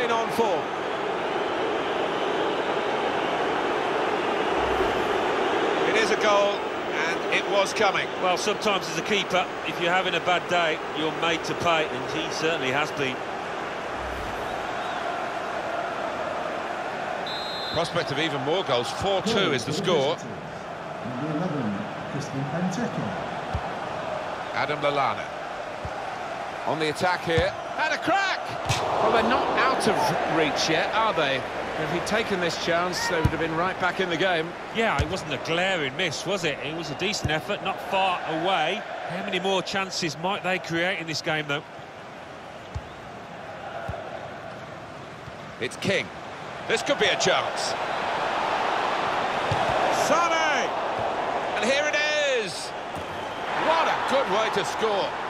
been on form. It is a goal, and it was coming. Well, sometimes as a keeper, if you're having a bad day, you're made to pay, and he certainly has been. Prospect of even more goals. 4-2 is the score. Number 11, Christian Benteke. Adam Lallana. On the attack here. And a crack! Well, they're not out of reach yet, are they? If he'd taken this chance, they would have been right back in the game. Yeah, it wasn't a glaring miss, was it? It was a decent effort, not far away. How many more chances might they create in this game, though? It's King. This could be a chance. Sane! And here it is! What a good way to score.